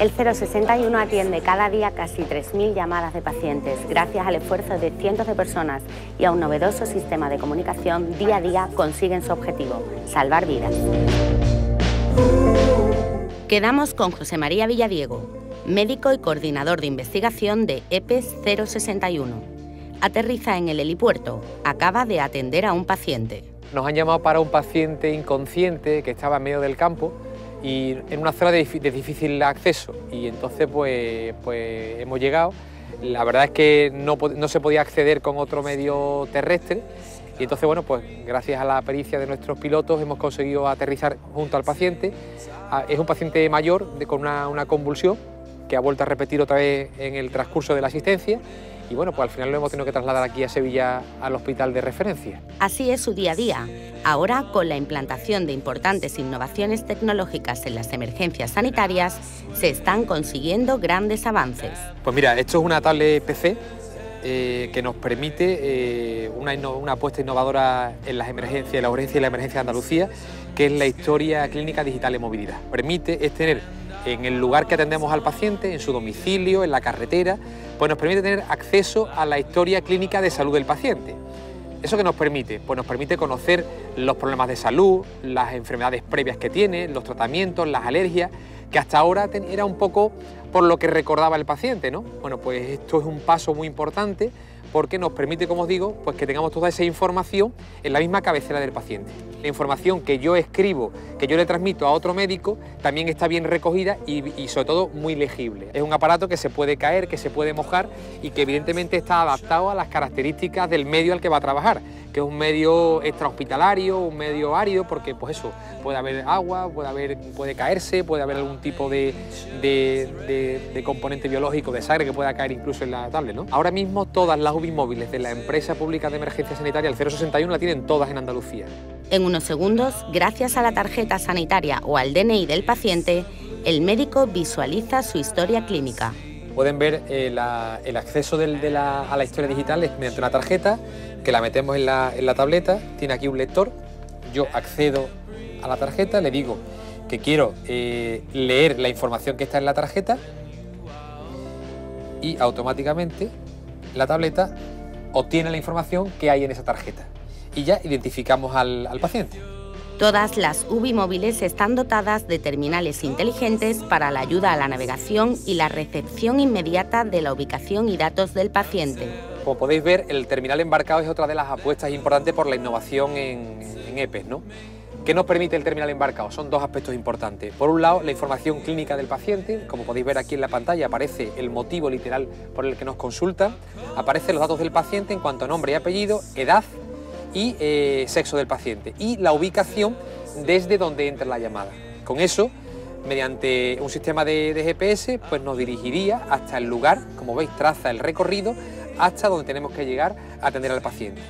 El 061 atiende cada día casi 3.000 llamadas de pacientes. Gracias al esfuerzo de cientos de personas y a un novedoso sistema de comunicación, día a día consiguen su objetivo, salvar vidas. Quedamos con José María Villadiego, médico y coordinador de investigación de EPES 061. Aterriza en el helipuerto, acaba de atender a un paciente. Nos han llamado para un paciente inconsciente que estaba en medio del campo y en una zona de, difícil acceso y entonces pues, pues hemos llegado. La verdad es que no, se podía acceder con otro medio terrestre y entonces bueno pues gracias a la pericia de nuestros pilotos hemos conseguido aterrizar junto al paciente. Ah, es un paciente mayor con una convulsión que ha vuelto a repetir otra vez en el transcurso de la asistencia y bueno, pues al final lo hemos tenido que trasladar aquí a Sevilla al hospital de referencia. Así es su día a día. Ahora, con la implantación de importantes innovaciones tecnológicas en las emergencias sanitarias, se están consiguiendo grandes avances. Pues mira, esto es una tablet PC eh, que nos permite eh, una, una, apuesta innovadora en las emergencias, la urgencia y la emergencia de Andalucía, que es la historia clínica digital de movilidad. Permite es tener en el lugar que atendemos al paciente, en su domicilio, en la carretera, pues nos permite tener acceso a la historia clínica de salud del paciente. ¿Eso qué nos permite? Pues nos permite conocer los problemas de salud, las enfermedades previas que tiene, los tratamientos, las alergias, que hasta ahora era un poco por lo que recordaba el paciente, ¿no? Bueno, pues esto es un paso muy importante porque nos permite, como os digo, pues que tengamos toda esa información en la misma cabecera del paciente. La información que yo escribo, que yo le transmito a otro médico, también está bien recogida y, sobre todo muy legible. Es un aparato que se puede caer, que se puede mojar y que evidentemente está adaptado a las características del medio al que va a trabajar, que es un medio extrahospitalario, un medio árido, porque pues eso, puede haber agua, puede, haber, puede caerse, puede haber algún tipo de, de componente biológico de sangre que pueda caer incluso en la tablet. Ahora mismo todas las UBI móviles de la empresa pública de emergencia sanitaria, el 061, la tienen todas en Andalucía. En unos segundos, gracias a la tarjeta sanitaria o al DNI del paciente, el médico visualiza su historia clínica. Pueden ver eh, el acceso a la historia digital mediante una tarjeta que la metemos en la, tableta, tiene aquí un lector, yo accedo a la tarjeta, le digo que quiero eh, leer la información que está en la tarjeta y automáticamente la tableta obtiene la información que hay en esa tarjeta y ya identificamos al, al paciente. Todas las UBI móviles están dotadas de terminales inteligentes para la ayuda a la navegación y la recepción inmediata de la ubicación y datos del paciente. Como podéis ver, el terminal embarcado es otra de las apuestas importantes por la innovación en, en EPES. ¿no? ¿Qué nos permite el terminal embarcado? Son dos aspectos importantes. Por un lado, la información clínica del paciente. Como podéis ver aquí en la pantalla, aparece el motivo literal por el que nos consulta. Aparecen los datos del paciente en cuanto a nombre y apellido, edad y eh, sexo del paciente. Y la ubicación desde donde entra la llamada. Con eso, mediante un sistema de, de GPS, pues nos dirigiría hasta el lugar, como veis, traza el recorrido, hasta donde tenemos que llegar a atender al paciente.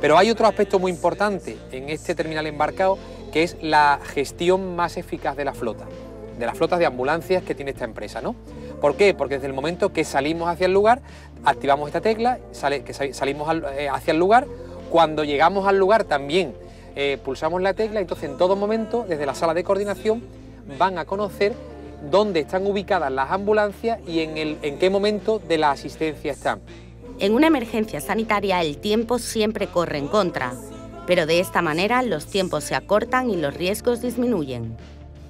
Pero hay otro aspecto muy importante en este terminal embarcado que es la gestión más eficaz de la flota, de las flotas de ambulancias que tiene esta empresa. ¿no? ¿Por qué? Porque desde el momento que salimos hacia el lugar, activamos esta tecla, que salimos eh, hacia el lugar, cuando llegamos al lugar también eh, pulsamos la tecla, entonces en todo momento, desde la sala de coordinación, van a conocer dónde están ubicadas las ambulancias y en qué momento de la asistencia están. En una emergencia sanitaria el tiempo siempre corre en contra, pero de esta manera los tiempos se acortan y los riesgos disminuyen.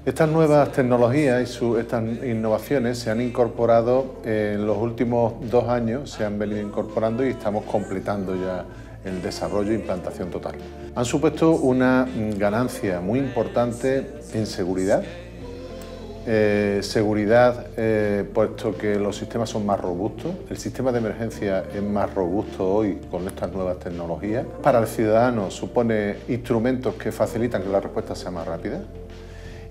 Estas nuevas tecnologías y estas innovaciones se han incorporado en los últimos dos años, se han venido incorporando y estamos completando ya el desarrollo e implantación total. Han supuesto una ganancia muy importante en seguridad, eh, seguridad, eh, puesto que los sistemas son más robustos. El sistema de emergencia es más robusto hoy con estas nuevas tecnologías. Para el ciudadano supone instrumentos que facilitan que la respuesta sea más rápida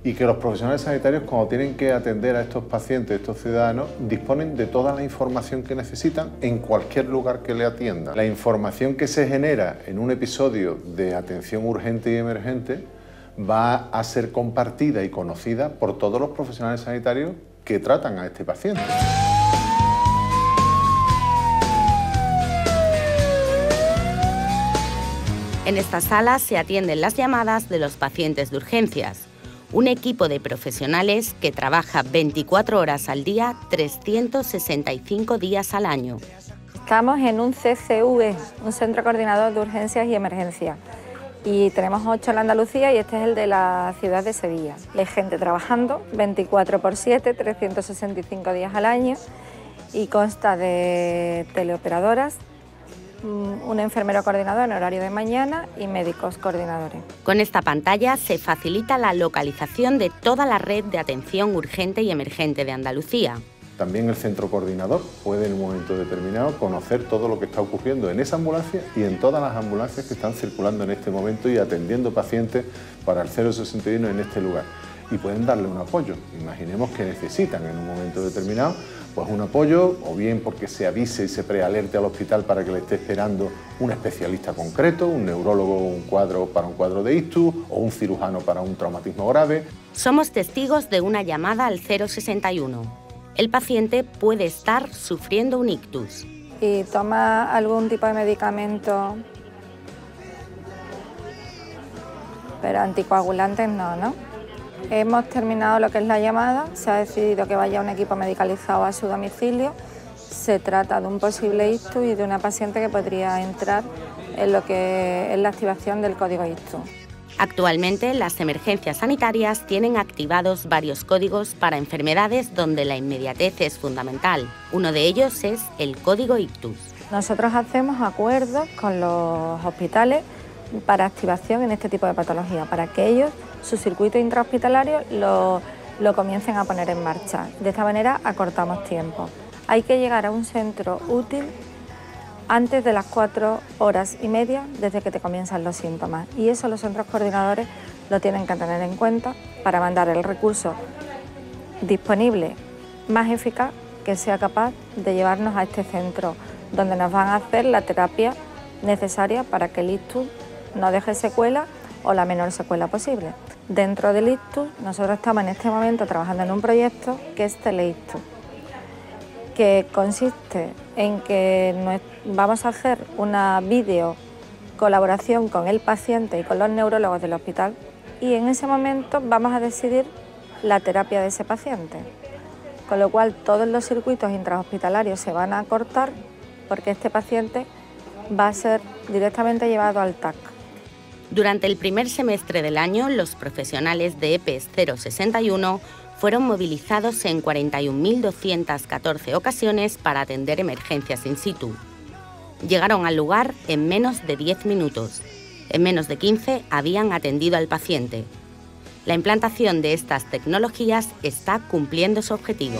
y que los profesionales sanitarios cuando tienen que atender a estos pacientes, estos ciudadanos, disponen de toda la información que necesitan en cualquier lugar que le atiendan. La información que se genera en un episodio de atención urgente y emergente va a ser compartida y conocida por todos los profesionales sanitarios que tratan a este paciente. En esta sala se atienden las llamadas de los pacientes de urgencias, un equipo de profesionales que trabaja 24 horas al día, 365 días al año. Estamos en un CCV, un Centro Coordinador de Urgencias y Emergencias, y tenemos ocho en Andalucía y este es el de la ciudad de Sevilla. Hay gente trabajando 24 por 7, 365 días al año y consta de teleoperadoras, mm, un enfermero coordinador en horario de mañana y médicos coordinadores. Con esta pantalla se facilita la localización de toda la red de atención urgente y emergente de Andalucía. También el centro coordinador puede en un momento determinado conocer todo lo que está ocurriendo en esa ambulancia y en todas las ambulancias que están circulando en este momento y atendiendo pacientes para el 061 en este lugar. Y pueden darle un apoyo. Imaginemos que necesitan en un momento determinado pues un apoyo o bien porque se avise y se prealerte al hospital para que le esté esperando un especialista concreto, un neurólogo para un cuadro de ictus o un cirujano para un traumatismo grave. Somos testigos de una llamada al 061 el paciente puede estar sufriendo un ictus. ¿Y toma algún tipo de medicamento? Pero anticoagulantes no, ¿no? Hemos terminado lo que es la llamada, se ha decidido que vaya un equipo medicalizado a su domicilio. Se trata de un posible ictus y de una paciente que podría entrar en lo que es la activación del código ictus. Actualmente las emergencias sanitarias tienen activados varios códigos para enfermedades donde la inmediatez es fundamental. Uno de ellos es el código ictus. Nosotros hacemos acuerdos con los hospitales para activación en este tipo de patología, para que ellos su circuito intrahospitalario lo, lo comiencen a poner en marcha. De esta manera acortamos tiempo. Hay que llegar a un centro útil antes de las cuatro horas y media desde que te comienzan los síntomas. Y eso los centros coordinadores lo tienen que tener en cuenta para mandar el recurso disponible más eficaz que sea capaz de llevarnos a este centro, donde nos van a hacer la terapia necesaria para que el ictus no deje secuela o la menor secuela posible. Dentro del ictus, nosotros estamos en este momento trabajando en un proyecto que es Teleictus que consiste en que vamos a hacer una video colaboración con el paciente y con los neurólogos del hospital y en ese momento vamos a decidir la terapia de ese paciente. Con lo cual todos los circuitos intrahospitalarios se van a cortar porque este paciente va a ser directamente llevado al TAC. Durante el primer semestre del año, los profesionales de EPES 061 fueron movilizados en 41.214 ocasiones para atender emergencias in situ. Llegaron al lugar en menos de 10 minutos. En menos de 15 habían atendido al paciente. La implantación de estas tecnologías está cumpliendo su objetivo.